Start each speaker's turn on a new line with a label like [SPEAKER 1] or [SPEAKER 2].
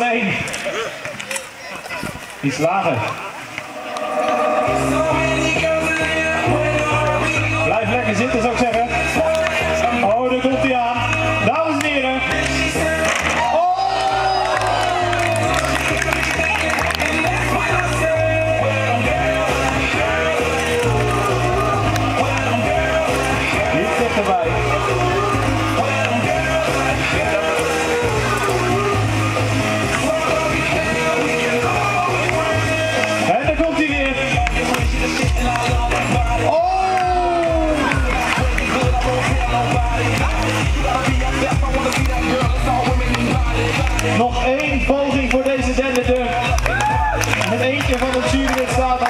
[SPEAKER 1] één. Iets lager. Blijf lekker zitten zou ik Nog één poging voor deze derde deur. Met eentje van het jurylid staat. Oh.